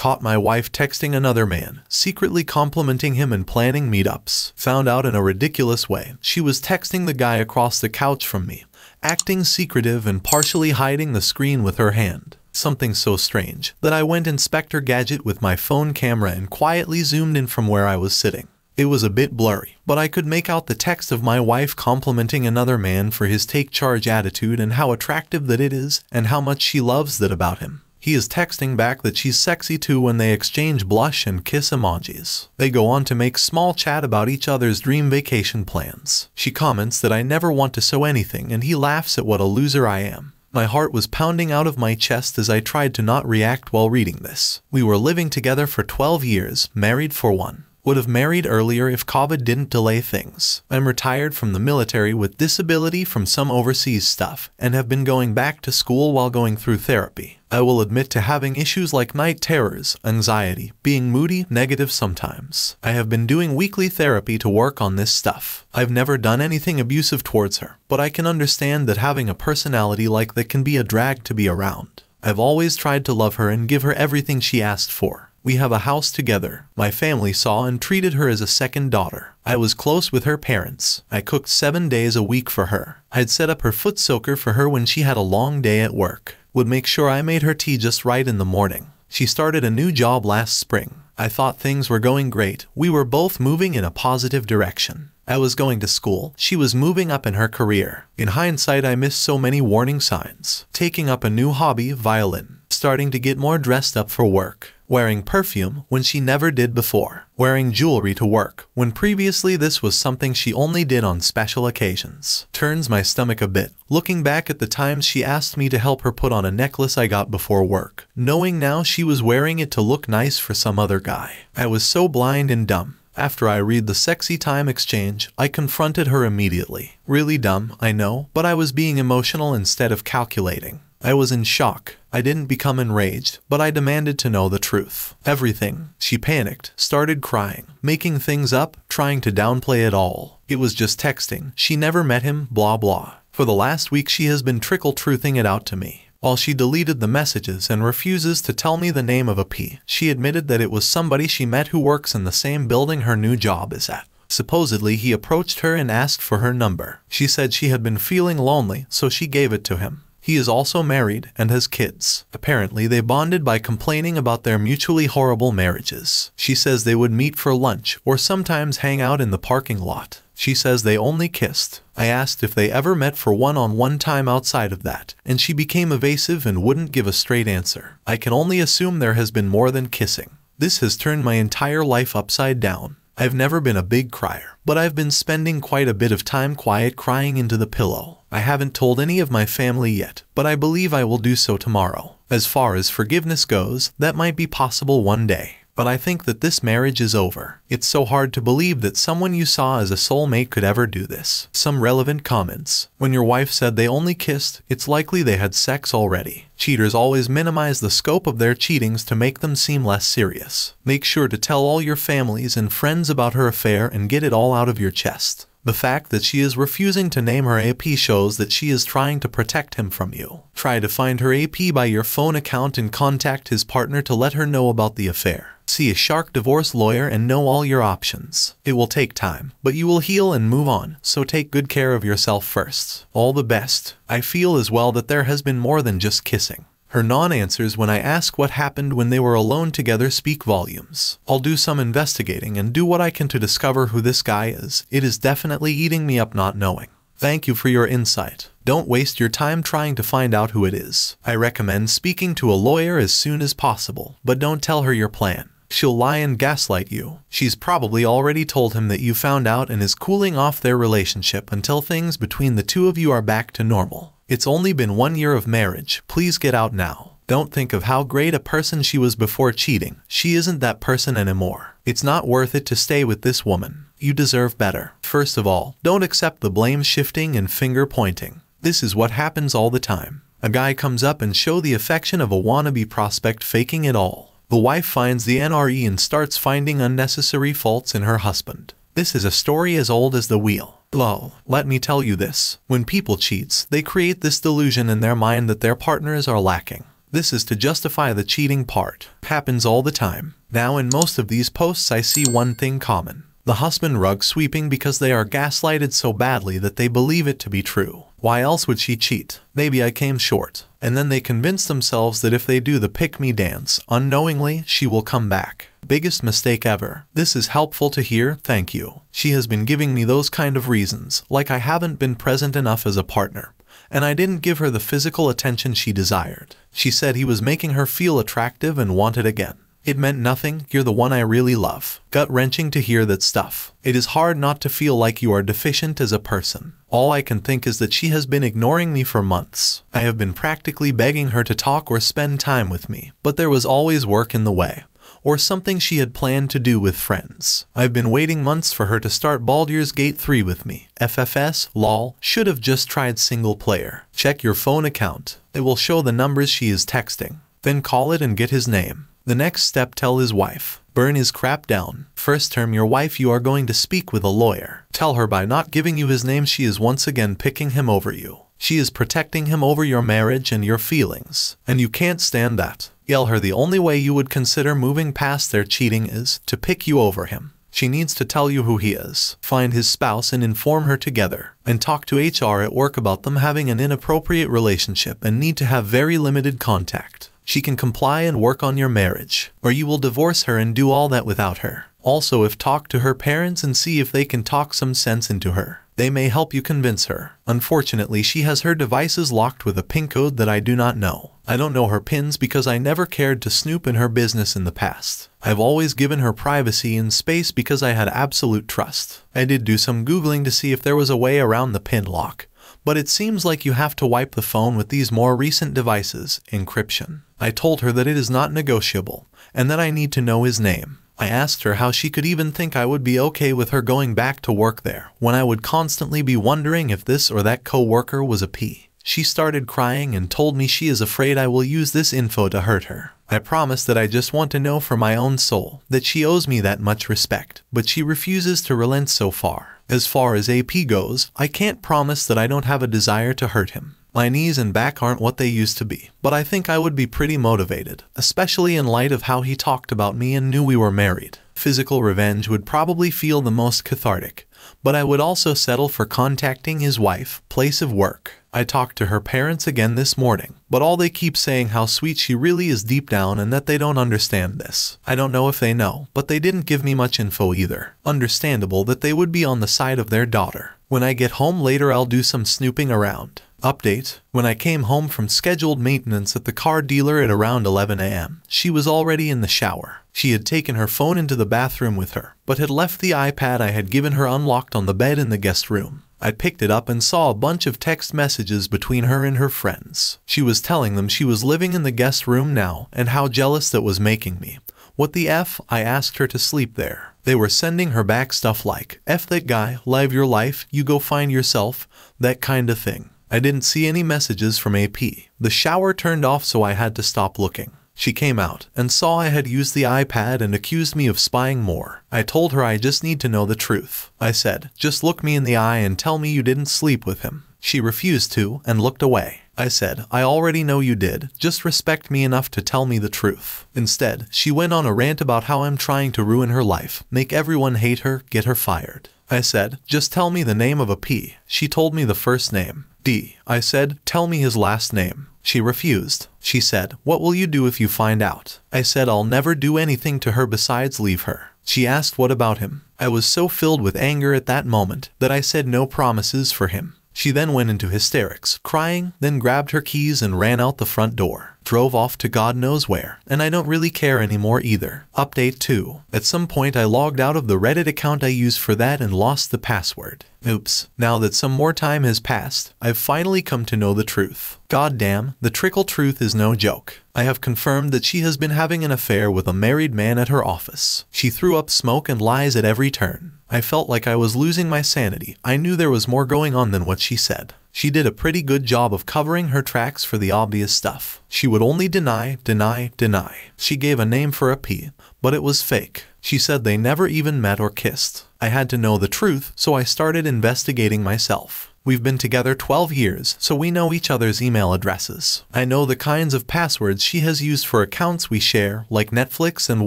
Caught my wife texting another man, secretly complimenting him and planning meetups. Found out in a ridiculous way. She was texting the guy across the couch from me, acting secretive and partially hiding the screen with her hand. Something so strange that I went Inspector Gadget with my phone camera and quietly zoomed in from where I was sitting. It was a bit blurry, but I could make out the text of my wife complimenting another man for his take charge attitude and how attractive that it is and how much she loves that about him. He is texting back that she's sexy too when they exchange blush and kiss emojis. They go on to make small chat about each other's dream vacation plans. She comments that I never want to sew anything and he laughs at what a loser I am. My heart was pounding out of my chest as I tried to not react while reading this. We were living together for 12 years, married for one. Would have married earlier if COVID didn't delay things. I'm retired from the military with disability from some overseas stuff and have been going back to school while going through therapy. I will admit to having issues like night terrors, anxiety, being moody, negative sometimes. I have been doing weekly therapy to work on this stuff. I've never done anything abusive towards her, but I can understand that having a personality like that can be a drag to be around. I've always tried to love her and give her everything she asked for. We have a house together. My family saw and treated her as a second daughter. I was close with her parents. I cooked seven days a week for her. I'd set up her foot soaker for her when she had a long day at work. Would make sure I made her tea just right in the morning. She started a new job last spring. I thought things were going great. We were both moving in a positive direction. I was going to school. She was moving up in her career. In hindsight, I missed so many warning signs. Taking up a new hobby, violin. Starting to get more dressed up for work wearing perfume when she never did before, wearing jewelry to work when previously this was something she only did on special occasions. Turns my stomach a bit, looking back at the times she asked me to help her put on a necklace I got before work, knowing now she was wearing it to look nice for some other guy. I was so blind and dumb. After I read the sexy time exchange, I confronted her immediately. Really dumb, I know, but I was being emotional instead of calculating. I was in shock. I didn't become enraged, but I demanded to know the truth. Everything. She panicked, started crying, making things up, trying to downplay it all. It was just texting. She never met him, blah blah. For the last week she has been trickle-truthing it out to me. While she deleted the messages and refuses to tell me the name of AP, she admitted that it was somebody she met who works in the same building her new job is at. Supposedly, he approached her and asked for her number. She said she had been feeling lonely, so she gave it to him. He is also married and has kids. Apparently, they bonded by complaining about their mutually horrible marriages. She says they would meet for lunch or sometimes hang out in the parking lot. She says they only kissed. I asked if they ever met for one-on-one time outside of that, and she became evasive and wouldn't give a straight answer. I can only assume there has been more than kissing. This has turned my entire life upside down. I've never been a big crier, but I've been spending quite a bit of time quiet crying into the pillow. I haven't told any of my family yet, but I believe I will do so tomorrow. As far as forgiveness goes, that might be possible one day. But I think that this marriage is over. It's so hard to believe that someone you saw as a soulmate could ever do this. Some relevant comments. When your wife said they only kissed, it's likely they had sex already. Cheaters always minimize the scope of their cheatings to make them seem less serious. Make sure to tell all your families and friends about her affair and get it all out of your chest. The fact that she is refusing to name her AP shows that she is trying to protect him from you. Try to find her AP by your phone account and contact his partner to let her know about the affair. See a shark divorce lawyer and know all your options. It will take time, but you will heal and move on, so take good care of yourself first. All the best. I feel as well that there has been more than just kissing. Her non-answers when I ask what happened when they were alone together speak volumes. I'll do some investigating and do what I can to discover who this guy is. It is definitely eating me up not knowing. Thank you for your insight. Don't waste your time trying to find out who it is. I recommend speaking to a lawyer as soon as possible, but don't tell her your plan. She'll lie and gaslight you. She's probably already told him that you found out and is cooling off their relationship until things between the two of you are back to normal. It's only been one year of marriage. Please get out now. Don't think of how great a person she was before cheating. She isn't that person anymore. It's not worth it to stay with this woman. You deserve better. First of all, don't accept the blame shifting and finger pointing. This is what happens all the time. A guy comes up and show the affection of a wannabe prospect faking it all. The wife finds the NRE and starts finding unnecessary faults in her husband. This is a story as old as the wheel. Lol, let me tell you this. When people cheats, they create this delusion in their mind that their partners are lacking. This is to justify the cheating part. Happens all the time. Now in most of these posts I see one thing common. The husband rug sweeping because they are gaslighted so badly that they believe it to be true. Why else would she cheat? Maybe I came short. And then they convince themselves that if they do the pick-me dance, unknowingly, she will come back. Biggest mistake ever. This is helpful to hear, thank you. She has been giving me those kind of reasons, like I haven't been present enough as a partner. And I didn't give her the physical attention she desired. She said he was making her feel attractive and wanted again. It meant nothing, you're the one I really love. Gut wrenching to hear that stuff. It is hard not to feel like you are deficient as a person. All I can think is that she has been ignoring me for months. I have been practically begging her to talk or spend time with me, but there was always work in the way or something she had planned to do with friends. I've been waiting months for her to start Baldur's Gate 3 with me. FFS, lol, should have just tried single player. Check your phone account. It will show the numbers she is texting. Then call it and get his name. The next step tell his wife. Burn his crap down. First term your wife you are going to speak with a lawyer. Tell her by not giving you his name she is once again picking him over you. She is protecting him over your marriage and your feelings. And you can't stand that. Yell her the only way you would consider moving past their cheating is to pick you over him. She needs to tell you who he is, find his spouse and inform her together, and talk to HR at work about them having an inappropriate relationship and need to have very limited contact. She can comply and work on your marriage, or you will divorce her and do all that without her. Also, if talk to her parents and see if they can talk some sense into her. They may help you convince her. Unfortunately, she has her devices locked with a PIN code that I do not know. I don't know her pins because I never cared to snoop in her business in the past. I've always given her privacy and space because I had absolute trust. I did do some googling to see if there was a way around the pin lock, but it seems like you have to wipe the phone with these more recent devices, encryption. I told her that it is not negotiable, and that I need to know his name. I asked her how she could even think I would be okay with her going back to work there, when I would constantly be wondering if this or that co-worker was AP. She started crying and told me she is afraid I will use this info to hurt her. I promised that I just want to know for my own soul that she owes me that much respect, but she refuses to relent so far. As far as AP goes, I can't promise that I don't have a desire to hurt him. My knees and back aren't what they used to be, but I think I would be pretty motivated, especially in light of how he talked about me and knew we were married. Physical revenge would probably feel the most cathartic, but I would also settle for contacting his wife, place of work. I talked to her parents again this morning, but all they keep saying how sweet she really is deep down and that they don't understand this. I don't know if they know, but they didn't give me much info either. Understandable that they would be on the side of their daughter. When I get home later I'll do some snooping around. Update, when I came home from scheduled maintenance at the car dealer at around 11 a.m., she was already in the shower. She had taken her phone into the bathroom with her, but had left the iPad I had given her unlocked on the bed in the guest room. I picked it up and saw a bunch of text messages between her and her friends. She was telling them she was living in the guest room now and how jealous that was making me. What the F? I asked her to sleep there. They were sending her back stuff like, F that guy, live your life, you go find yourself, that kind of thing. I didn't see any messages from AP. The shower turned off so I had to stop looking. She came out and saw I had used the iPad and accused me of spying more. I told her I just need to know the truth. I said, just look me in the eye and tell me you didn't sleep with him. She refused to and looked away. I said, I already know you did, just respect me enough to tell me the truth. Instead, she went on a rant about how I'm trying to ruin her life, make everyone hate her, get her fired. I said, just tell me the name of AP. She told me the first name. D. I said, tell me his last name. She refused. She said, what will you do if you find out? I said I'll never do anything to her besides leave her. She asked what about him. I was so filled with anger at that moment that I said no promises for him. She then went into hysterics, crying, then grabbed her keys and ran out the front door drove off to God knows where, and I don't really care anymore either. Update 2. At some point I logged out of the Reddit account I used for that and lost the password. Oops. Now that some more time has passed, I've finally come to know the truth. God damn, the trickle truth is no joke. I have confirmed that she has been having an affair with a married man at her office. She threw up smoke and lies at every turn. I felt like I was losing my sanity. I knew there was more going on than what she said. She did a pretty good job of covering her tracks for the obvious stuff. She would only deny, deny, deny. She gave a name for AP, but it was fake. She said they never even met or kissed. I had to know the truth, so I started investigating myself. We've been together 12 years, so we know each other's email addresses. I know the kinds of passwords she has used for accounts we share, like Netflix and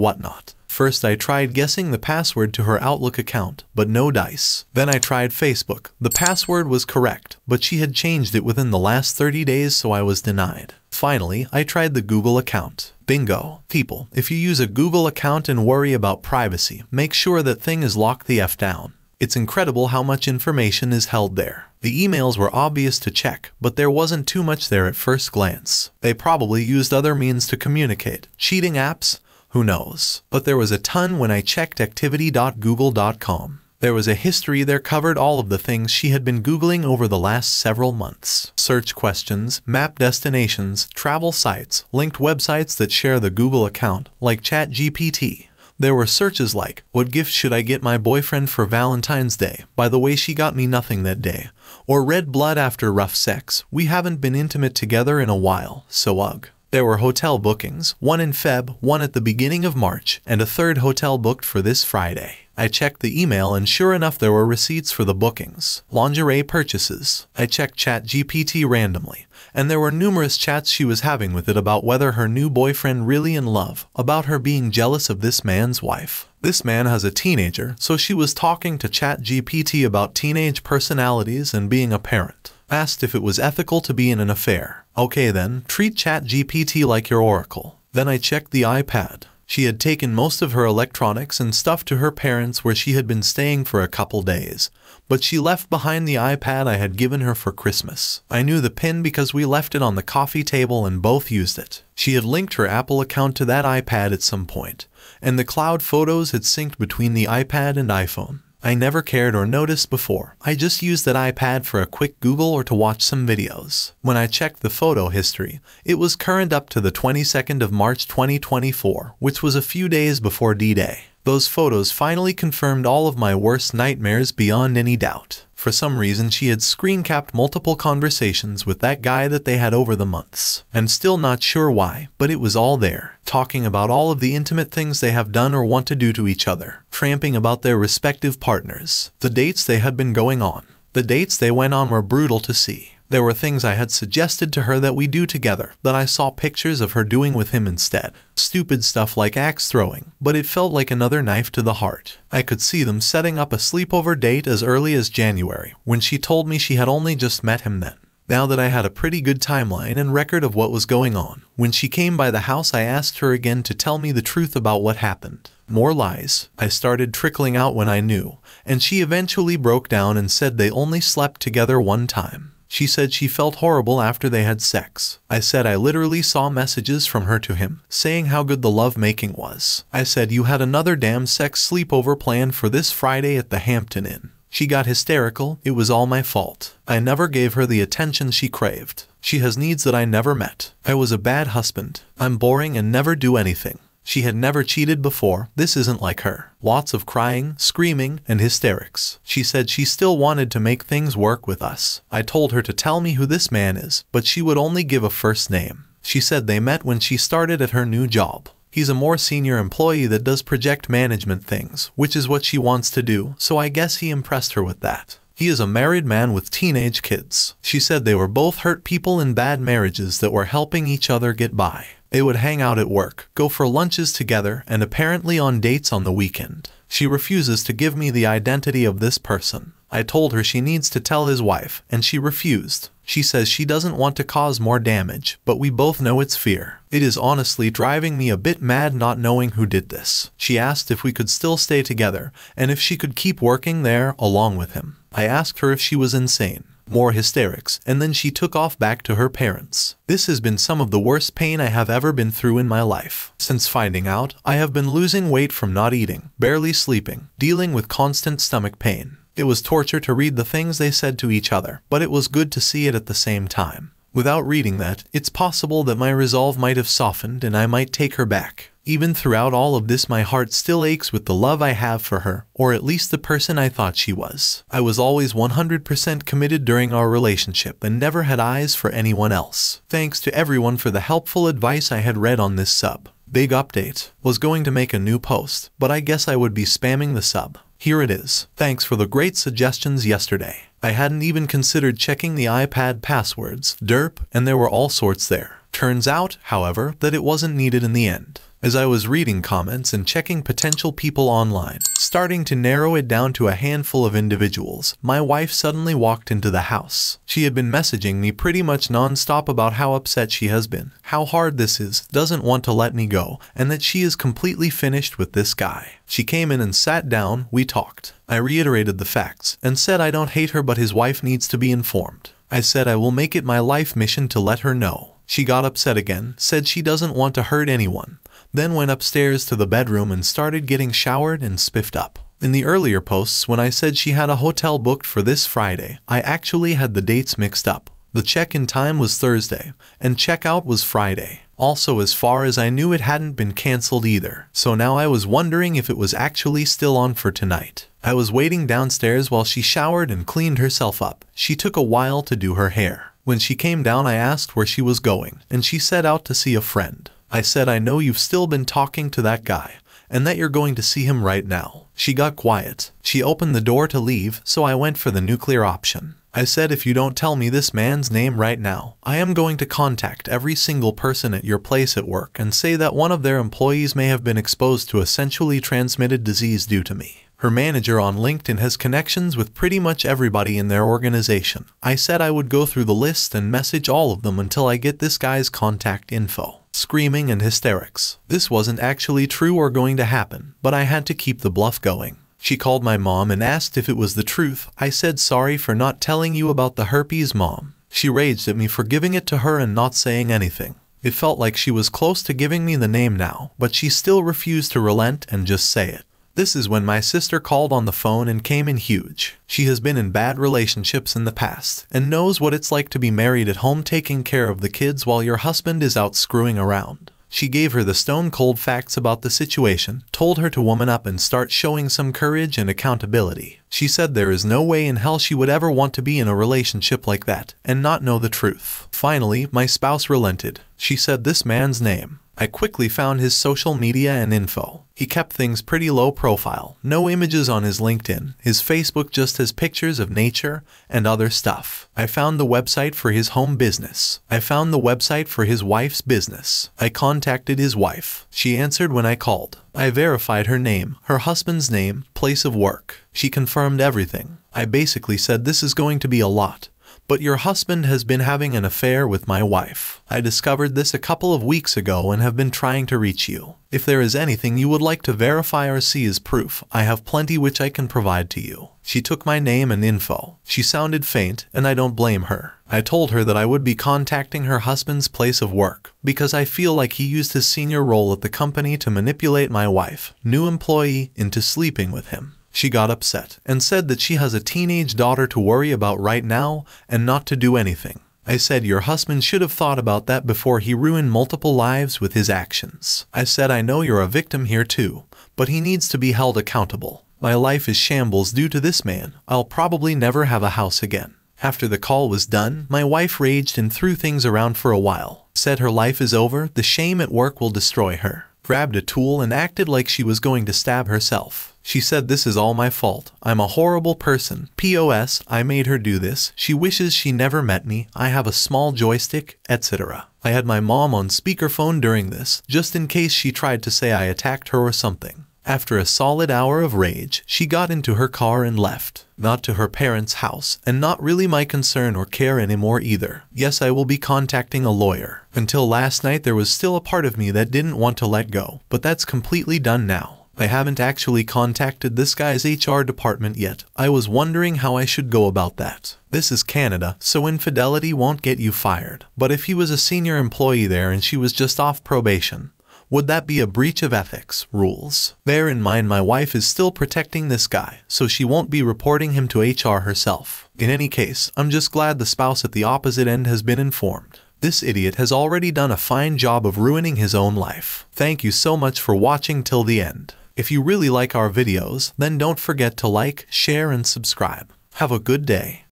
whatnot. First, I tried guessing the password to her Outlook account, but no dice. Then I tried Facebook. The password was correct, but she had changed it within the last 30 days, so I was denied. Finally, I tried the Google account. Bingo. People, if you use a Google account and worry about privacy, make sure that thing is locked the F down. It's incredible how much information is held there. The emails were obvious to check, but there wasn't too much there at first glance. They probably used other means to communicate. Cheating apps, who knows? But there was a ton when I checked activity.google.com. There was a history there covered all of the things she had been Googling over the last several months. Search questions, map destinations, travel sites, linked websites that share the Google account, like ChatGPT. There were searches like, what gift should I get my boyfriend for Valentine's Day? By the way, she got me nothing that day. Or red blood after rough sex. We haven't been intimate together in a while, so ugh. There were hotel bookings, one in Feb, one at the beginning of March, and a third hotel booked for this Friday. I checked the email and sure enough there were receipts for the bookings. Lingerie purchases. I checked ChatGPT randomly, and there were numerous chats she was having with it about whether her new boyfriend really in love, about her being jealous of this man's wife. This man has a teenager, so she was talking to ChatGPT about teenage personalities and being a parent asked if it was ethical to be in an affair. Okay then, treat ChatGPT like your oracle. Then I checked the iPad. She had taken most of her electronics and stuff to her parents where she had been staying for a couple days, but she left behind the iPad I had given her for Christmas. I knew the pin because we left it on the coffee table and both used it. She had linked her Apple account to that iPad at some point, and the cloud photos had synced between the iPad and iPhone. I never cared or noticed before. I just used that iPad for a quick Google or to watch some videos. When I checked the photo history, it was current up to the 22nd of March 2024, which was a few days before D-Day. Those photos finally confirmed all of my worst nightmares beyond any doubt. For some reason, she had screen capped multiple conversations with that guy that they had over the months. I'm still not sure why, but it was all there, talking about all of the intimate things they have done or want to do to each other, tramping about their respective partners, the dates they had been going on. The dates they went on were brutal to see. There were things I had suggested to her that we do together that I saw pictures of her doing with him instead. Stupid stuff like axe throwing, but it felt like another knife to the heart. I could see them setting up a sleepover date as early as January, when she told me she had only just met him then. Now that I had a pretty good timeline and record of what was going on, when she came by the house I asked her again to tell me the truth about what happened. More lies. I started trickling out when I knew, and she eventually broke down and said they only slept together one time. She said she felt horrible after they had sex. I said I literally saw messages from her to him, saying how good the lovemaking was. I said you had another damn sex sleepover planned for this Friday at the Hampton Inn. She got hysterical, it was all my fault. I never gave her the attention she craved. She has needs that I never met. I was a bad husband. I'm boring and never do anything. She had never cheated before. This isn't like her. Lots of crying, screaming, and hysterics. She said she still wanted to make things work with us. I told her to tell me who this man is, but she would only give a first name. She said they met when she started at her new job. He's a more senior employee that does project management things, which is what she wants to do, so I guess he impressed her with that. He is a married man with teenage kids. She said they were both hurt people in bad marriages that were helping each other get by. They would hang out at work, go for lunches together, and apparently on dates on the weekend. She refuses to give me the identity of this person. I told her she needs to tell his wife, and she refused. She says she doesn't want to cause more damage, but we both know it's fear. It is honestly driving me a bit mad not knowing who did this. She asked if we could still stay together, and if she could keep working there along with him. I asked her if she was insane more hysterics, and then she took off back to her parents. This has been some of the worst pain I have ever been through in my life. Since finding out, I have been losing weight from not eating, barely sleeping, dealing with constant stomach pain. It was torture to read the things they said to each other, but it was good to see it at the same time. Without reading that, it's possible that my resolve might have softened and I might take her back. Even throughout all of this, my heart still aches with the love I have for her, or at least the person I thought she was. I was always 100% committed during our relationship and never had eyes for anyone else. Thanks to everyone for the helpful advice I had read on this sub. Big update. Was going to make a new post, but I guess I would be spamming the sub. Here it is. Thanks for the great suggestions yesterday. I hadn't even considered checking the iPad passwords, derp, and there were all sorts there. Turns out, however, that it wasn't needed in the end. As I was reading comments and checking potential people online, starting to narrow it down to a handful of individuals, my wife suddenly walked into the house. She had been messaging me pretty much non-stop about how upset she has been, how hard this is, doesn't want to let me go, and that she is completely finished with this guy. She came in and sat down, we talked. I reiterated the facts, and said I don't hate her but his wife needs to be informed. I said I will make it my life mission to let her know. She got upset again, said she doesn't want to hurt anyone, then went upstairs to the bedroom and started getting showered and spiffed up. In the earlier posts when I said she had a hotel booked for this Friday, I actually had the dates mixed up. The check-in time was Thursday, and check-out was Friday. Also, as far as I knew, it hadn't been cancelled either, so now I was wondering if it was actually still on for tonight. I was waiting downstairs while she showered and cleaned herself up. She took a while to do her hair. When she came down, I asked where she was going, and she set out to see a friend. I said, I know you've still been talking to that guy, and that you're going to see him right now. She got quiet. She opened the door to leave, so I went for the nuclear option. I said, if you don't tell me this man's name right now, I am going to contact every single person at your place at work and say that one of their employees may have been exposed to a sexually transmitted disease due to me. Her manager on LinkedIn has connections with pretty much everybody in their organization. I said I would go through the list and message all of them until I get this guy's contact info screaming and hysterics. This wasn't actually true or going to happen, but I had to keep the bluff going. She called my mom and asked if it was the truth. I said sorry for not telling you about the herpes mom. She raged at me for giving it to her and not saying anything. It felt like she was close to giving me the name now, but she still refused to relent and just say it. This is when my sister called on the phone and came in huge. She has been in bad relationships in the past and knows what it's like to be married at home taking care of the kids while your husband is out screwing around. She gave her the stone cold facts about the situation, told her to woman up and start showing some courage and accountability. She said there is no way in hell she would ever want to be in a relationship like that and not know the truth. Finally, my spouse relented. She said this man's name. I quickly found his social media and info. He kept things pretty low profile, no images on his LinkedIn, his Facebook just has pictures of nature and other stuff. I found the website for his home business. I found the website for his wife's business. I contacted his wife. She answered when I called. I verified her name, her husband's name, place of work. She confirmed everything. I basically said this is going to be a lot but your husband has been having an affair with my wife. I discovered this a couple of weeks ago and have been trying to reach you. If there is anything you would like to verify or see as proof, I have plenty which I can provide to you. She took my name and info. She sounded faint, and I don't blame her. I told her that I would be contacting her husband's place of work, because I feel like he used his senior role at the company to manipulate my wife, new employee, into sleeping with him. She got upset and said that she has a teenage daughter to worry about right now and not to do anything. I said your husband should have thought about that before he ruined multiple lives with his actions. I said I know you're a victim here too, but he needs to be held accountable. My life is shambles due to this man. I'll probably never have a house again. After the call was done, my wife raged and threw things around for a while. Said her life is over, the shame at work will destroy her. Grabbed a tool and acted like she was going to stab herself. She said this is all my fault. I'm a horrible person. POS, I made her do this. She wishes she never met me. I have a small joystick, etc. I had my mom on speakerphone during this, just in case she tried to say I attacked her or something. After a solid hour of rage, she got into her car and left. Not to her parents' house, and not really my concern or care anymore either. Yes, I will be contacting a lawyer. Until last night there was still a part of me that didn't want to let go, but that's completely done now. I haven't actually contacted this guy's HR department yet. I was wondering how I should go about that. This is Canada, so infidelity won't get you fired. But if he was a senior employee there and she was just off probation, would that be a breach of ethics rules? Bear in mind my wife is still protecting this guy, so she won't be reporting him to HR herself. In any case, I'm just glad the spouse at the opposite end has been informed. This idiot has already done a fine job of ruining his own life. Thank you so much for watching till the end. If you really like our videos, then don't forget to like, share, and subscribe. Have a good day.